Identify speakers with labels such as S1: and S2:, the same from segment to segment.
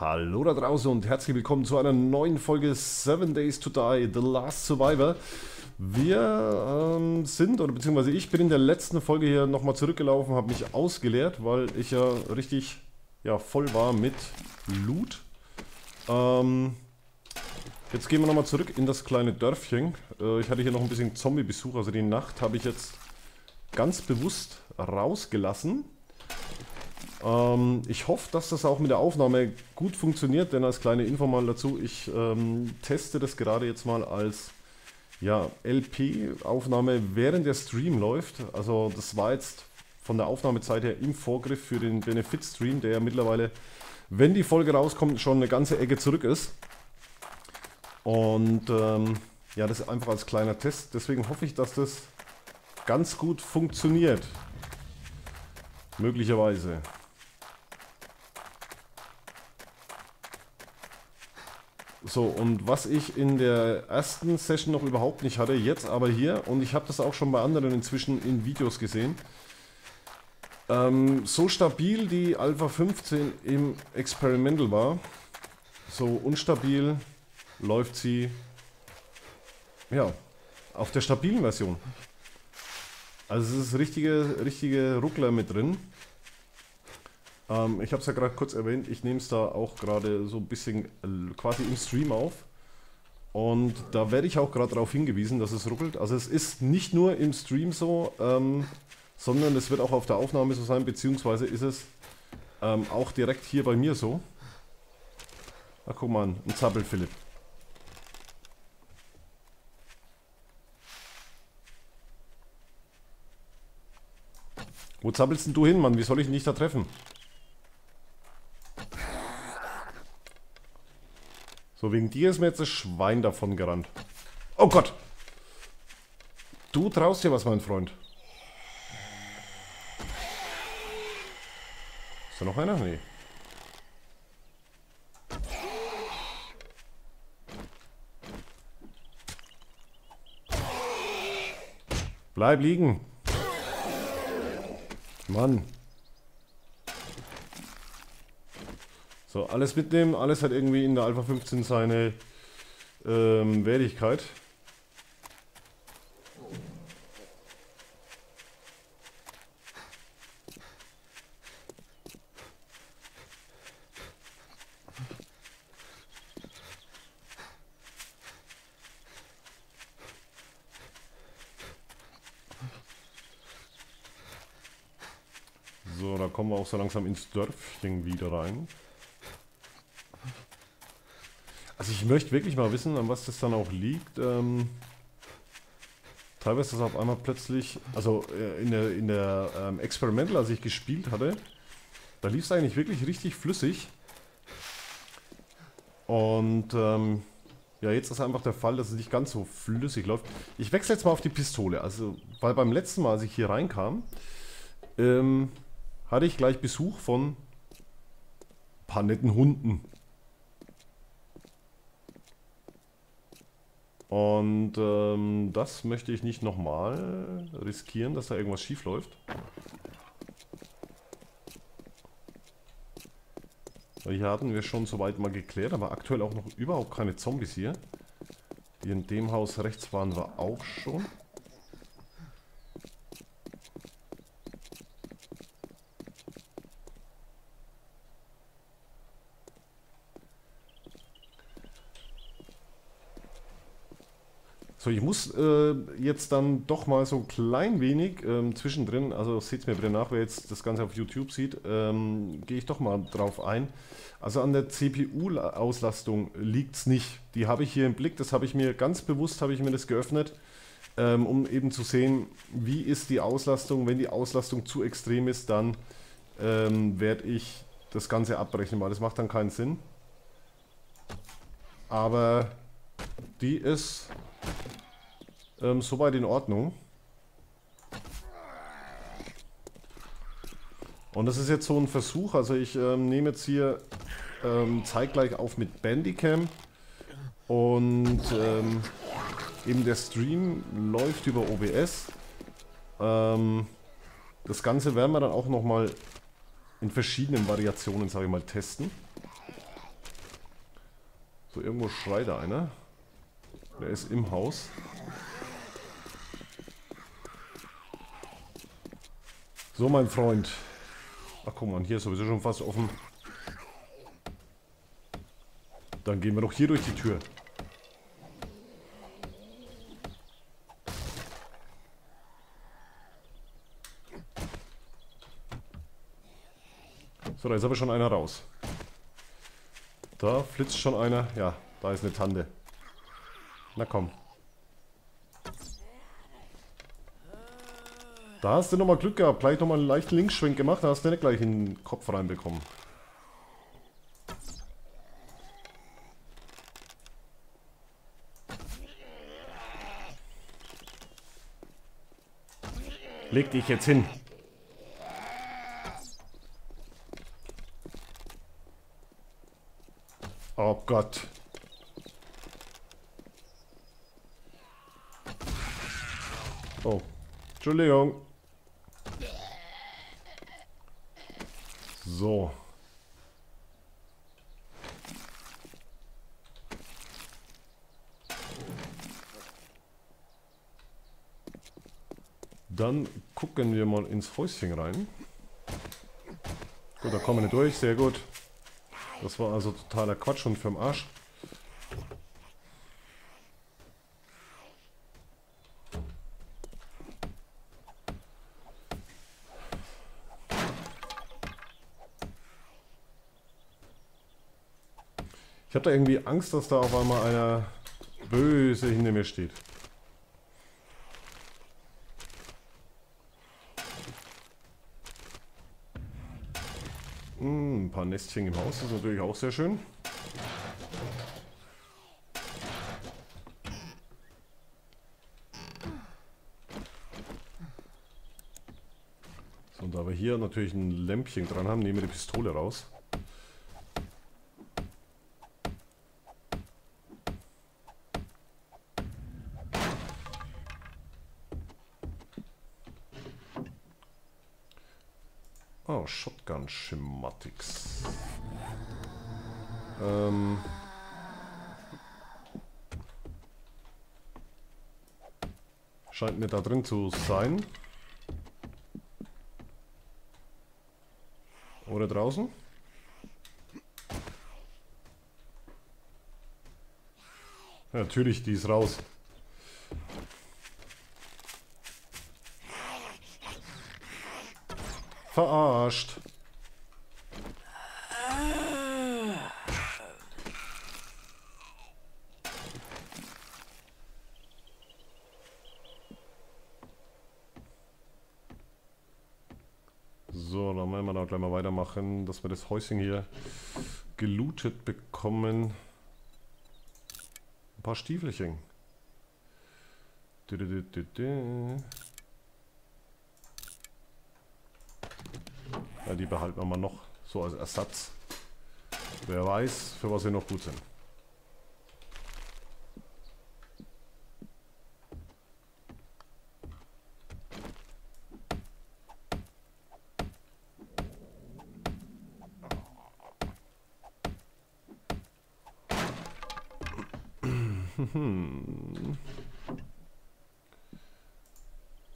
S1: Hallo da draußen und herzlich willkommen zu einer neuen Folge 7 Days to Die, The Last Survivor. Wir ähm, sind, oder beziehungsweise ich bin in der letzten Folge hier nochmal zurückgelaufen, habe mich ausgeleert, weil ich ja richtig ja, voll war mit Loot. Ähm, jetzt gehen wir nochmal zurück in das kleine Dörfchen. Äh, ich hatte hier noch ein bisschen Zombie-Besuch, also die Nacht habe ich jetzt ganz bewusst rausgelassen. Ähm, ich hoffe, dass das auch mit der Aufnahme gut funktioniert, denn als kleine Info mal dazu, ich ähm, teste das gerade jetzt mal als ja, LP-Aufnahme, während der Stream läuft. Also das war jetzt von der Aufnahmezeit her im Vorgriff für den Benefit-Stream, der ja mittlerweile, wenn die Folge rauskommt, schon eine ganze Ecke zurück ist. Und ähm, ja, das einfach als kleiner Test. Deswegen hoffe ich, dass das ganz gut funktioniert. Möglicherweise. So, und was ich in der ersten Session noch überhaupt nicht hatte, jetzt aber hier, und ich habe das auch schon bei anderen inzwischen in Videos gesehen, ähm, so stabil die Alpha 15 im Experimental war, so unstabil läuft sie, ja, auf der stabilen Version. Also es ist richtige, richtige Ruckler mit drin. Ähm, ich habe es ja gerade kurz erwähnt, ich nehme es da auch gerade so ein bisschen äh, quasi im Stream auf. Und da werde ich auch gerade darauf hingewiesen, dass es ruckelt. Also es ist nicht nur im Stream so, ähm, sondern es wird auch auf der Aufnahme so sein, beziehungsweise ist es ähm, auch direkt hier bei mir so. Ach guck mal, ein Zappel Philipp. Wo zappelst denn du hin, Mann? Wie soll ich dich da treffen? So, wegen dir ist mir jetzt das Schwein davon gerannt. Oh Gott! Du traust dir was, mein Freund. Ist da noch einer? Nee. Bleib liegen. Mann. So, alles mitnehmen, alles hat irgendwie in der Alpha 15 seine ähm, Wertigkeit. So, da kommen wir auch so langsam ins Dörfchen wieder rein. Also ich möchte wirklich mal wissen, an was das dann auch liegt. Ähm, teilweise ist auf einmal plötzlich, also äh, in der, in der ähm, Experimental, als ich gespielt hatte, da lief es eigentlich wirklich richtig flüssig. Und ähm, ja, jetzt ist einfach der Fall, dass es nicht ganz so flüssig läuft. Ich wechsle jetzt mal auf die Pistole. Also, weil beim letzten Mal, als ich hier reinkam, ähm, hatte ich gleich Besuch von ein paar netten Hunden. Und ähm, das möchte ich nicht nochmal riskieren, dass da irgendwas schief läuft. Hier hatten wir schon soweit mal geklärt, aber aktuell auch noch überhaupt keine Zombies hier. Hier in dem Haus rechts waren wir auch schon. Ich muss äh, jetzt dann doch mal so ein klein wenig ähm, zwischendrin, also seht mir bitte nach, wer jetzt das Ganze auf YouTube sieht, ähm, gehe ich doch mal drauf ein. Also an der CPU-Auslastung liegt es nicht. Die habe ich hier im Blick, das habe ich mir ganz bewusst, habe ich mir das geöffnet, ähm, um eben zu sehen, wie ist die Auslastung. Wenn die Auslastung zu extrem ist, dann ähm, werde ich das Ganze abbrechen, weil das macht dann keinen Sinn. Aber die ist ähm, soweit in Ordnung. Und das ist jetzt so ein Versuch, also ich ähm, nehme jetzt hier ähm, zeitgleich auf mit Bandicam und ähm, eben der Stream läuft über OBS. Ähm, das Ganze werden wir dann auch nochmal in verschiedenen Variationen, sage ich mal, testen. So, irgendwo schreit da einer. Der ist im Haus. So, mein Freund. Ach, guck mal, hier ist sowieso schon fast offen. Dann gehen wir doch hier durch die Tür. So, da ist aber schon einer raus. Da flitzt schon einer. Ja, da ist eine Tante. Na komm. Da hast du nochmal Glück gehabt. Gleich nochmal einen leichten Linksschwenk gemacht. Da hast du nicht gleich den Kopf reinbekommen. Leg dich jetzt hin. Oh Gott. Oh. Entschuldigung. So. Dann gucken wir mal ins Häuschen rein. Gut, da kommen wir nicht durch. Sehr gut. Das war also totaler Quatsch und fürm Arsch. Ich habe da irgendwie Angst, dass da auf einmal einer böse hinter mir steht. Hm, ein paar Nestchen im Haus, das ist natürlich auch sehr schön. So, und da wir hier natürlich ein Lämpchen dran haben, nehmen wir die Pistole raus. Shotgun Schematics. Ähm. Scheint nicht da drin zu sein. Oder draußen? Natürlich, die ist raus. Verarscht. So, dann werden wir da gleich mal weitermachen, dass wir das Häuschen hier gelootet bekommen. Ein paar Stiefelchen. Du, du, du, ja, die behalten wir mal noch so als Ersatz. Wer weiß, für was sie noch gut sind.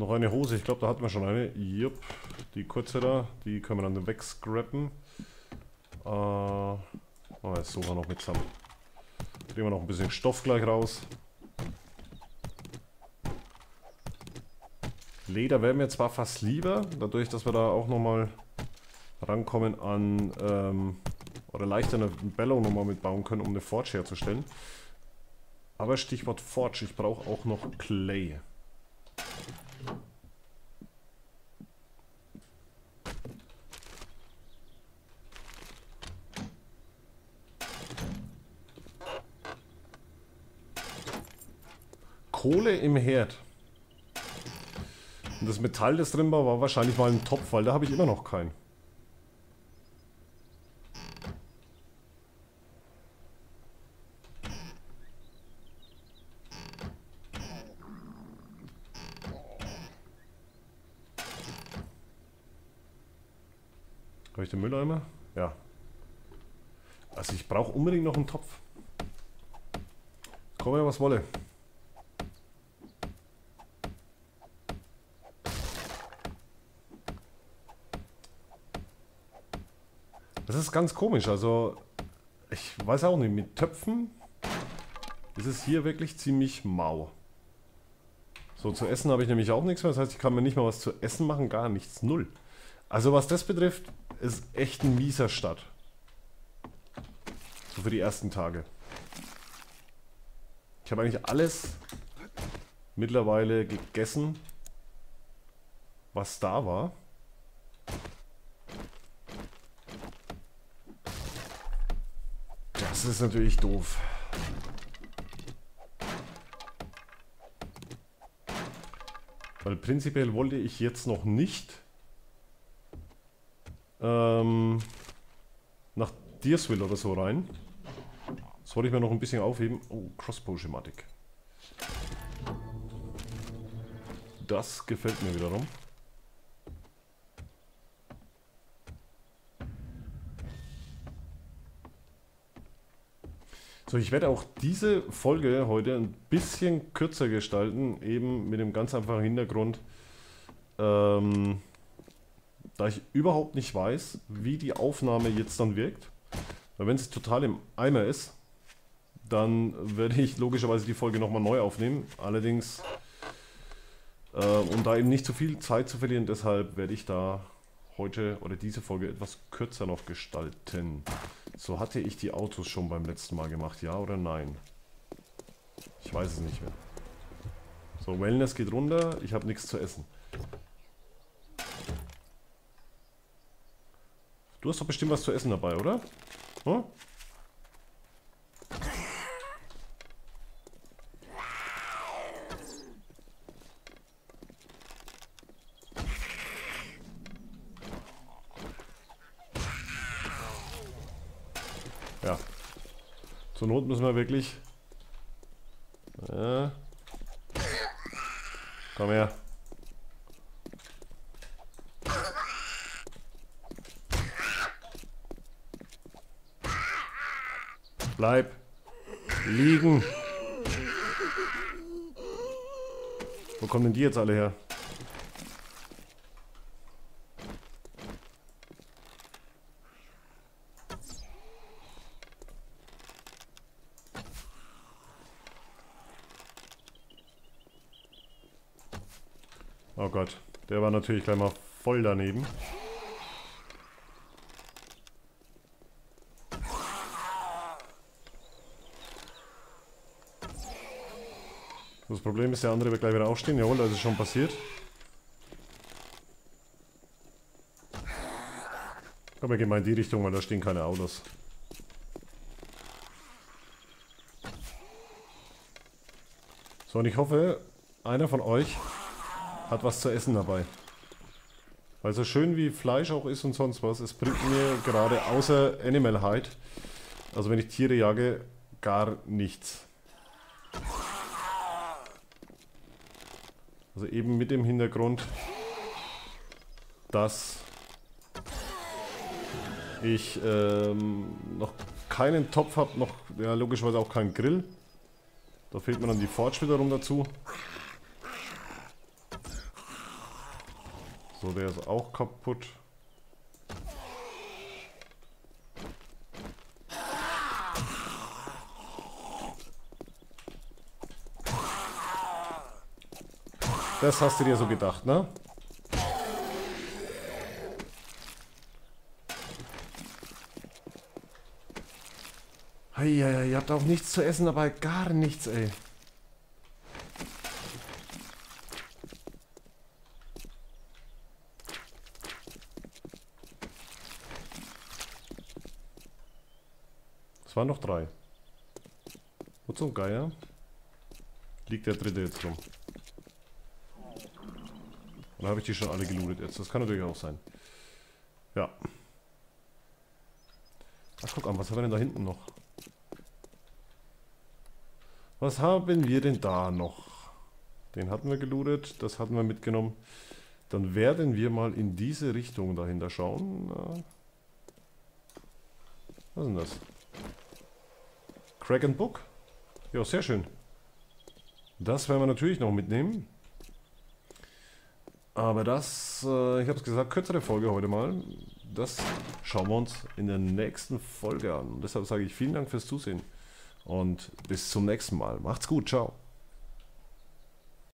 S1: Noch eine Hose, ich glaube, da hatten wir schon eine. Jupp, die kurze da, die können wir dann wegscrappen. Äh, oh, jetzt suchen wir noch mit zusammen. Drehen wir noch ein bisschen Stoff gleich raus. Leder wäre mir zwar fast lieber, dadurch, dass wir da auch nochmal rankommen an, ähm, oder leichter eine Bellow nochmal mitbauen können, um eine Forge herzustellen. Aber Stichwort Forge, ich brauche auch noch Clay. Im Herd. Und das Metall, das drin war, war wahrscheinlich mal ein Topf, weil da habe ich immer noch keinen. Habe ich den Mülleimer? Ja. Also ich brauche unbedingt noch einen Topf. Komme, was wolle. Das ist ganz komisch, also ich weiß auch nicht, mit Töpfen ist es hier wirklich ziemlich mau. So, zu essen habe ich nämlich auch nichts mehr, das heißt, ich kann mir nicht mal was zu essen machen, gar nichts, null. Also was das betrifft, ist echt ein mieser Start. So für die ersten Tage. Ich habe eigentlich alles mittlerweile gegessen, was da war. Das ist natürlich doof. Weil prinzipiell wollte ich jetzt noch nicht ähm, nach Deersville oder so rein. Das wollte ich mir noch ein bisschen aufheben. Oh, Crossbow-Schematik. Das gefällt mir wiederum. So, ich werde auch diese Folge heute ein bisschen kürzer gestalten, eben mit dem ganz einfachen Hintergrund, ähm, da ich überhaupt nicht weiß, wie die Aufnahme jetzt dann wirkt. Weil wenn es total im Eimer ist, dann werde ich logischerweise die Folge nochmal neu aufnehmen. Allerdings, äh, um da eben nicht zu viel Zeit zu verlieren, deshalb werde ich da heute oder diese Folge etwas kürzer noch gestalten. So hatte ich die Autos schon beim letzten Mal gemacht, ja oder nein? Ich weiß es nicht mehr. So, Wellness geht runter, ich habe nichts zu essen. Du hast doch bestimmt was zu essen dabei, oder? Hm? Zur Not müssen wir wirklich... Ja. Komm her. Bleib. Liegen. Wo kommen denn die jetzt alle her? Gott, der war natürlich gleich mal voll daneben. Das Problem ist, der andere wird gleich wieder aufstehen. Jawohl, das ist schon passiert. Komm, wir gehen mal in die Richtung, weil da stehen keine Autos. So, und ich hoffe, einer von euch hat was zu essen dabei. Weil so schön wie Fleisch auch ist und sonst was, es bringt mir gerade außer Animal Hide, also wenn ich Tiere jage, gar nichts. Also eben mit dem Hintergrund, dass ich ähm, noch keinen Topf habe, noch ja, logischerweise auch keinen Grill. Da fehlt mir dann die Forge wiederum dazu. So, der ist auch kaputt. Das hast du dir so gedacht, ne? Heieiei, ihr habt auch nichts zu essen dabei, gar nichts, ey. Es waren noch drei. Wo zum Geier liegt der dritte jetzt rum? Oder habe ich die schon alle gelootet jetzt? Das kann natürlich auch sein. Ja. Ach, guck an, was haben wir denn da hinten noch? Was haben wir denn da noch? Den hatten wir gelootet, das hatten wir mitgenommen. Dann werden wir mal in diese Richtung dahinter schauen. Was ist denn das? Kraken Book? Ja, sehr schön. Das werden wir natürlich noch mitnehmen. Aber das, äh, ich habe es gesagt, kürzere Folge heute mal. Das schauen wir uns in der nächsten Folge an. Und deshalb sage ich vielen Dank fürs Zusehen und bis zum nächsten Mal. Macht's gut, ciao.